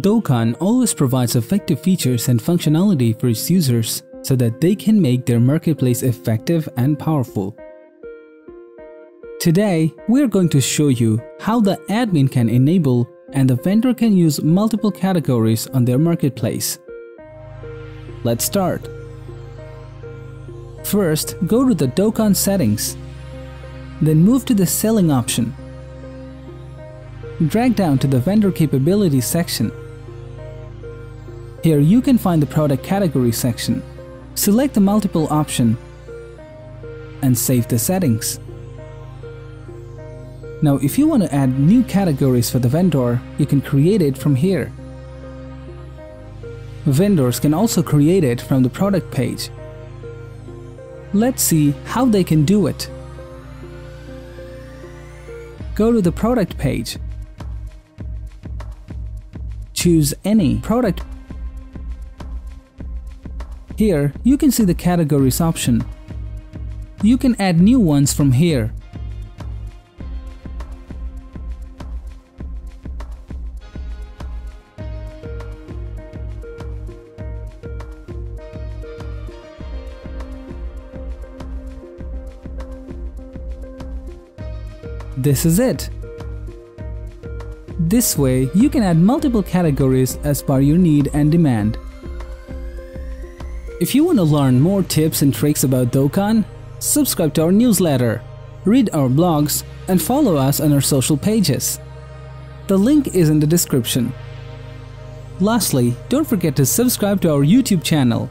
Dokan always provides effective features and functionality for its users so that they can make their marketplace effective and powerful. Today, we are going to show you how the admin can enable and the vendor can use multiple categories on their marketplace. Let's start. First, go to the Dokan settings. Then move to the selling option. Drag down to the vendor capabilities section. Here you can find the product category section. Select the multiple option and save the settings. Now if you want to add new categories for the vendor, you can create it from here. Vendors can also create it from the product page. Let's see how they can do it. Go to the product page. Choose any product. Here, you can see the categories option. You can add new ones from here. This is it. This way, you can add multiple categories as per your need and demand. If you want to learn more tips and tricks about Dokan, subscribe to our newsletter, read our blogs, and follow us on our social pages. The link is in the description. Lastly, don't forget to subscribe to our YouTube channel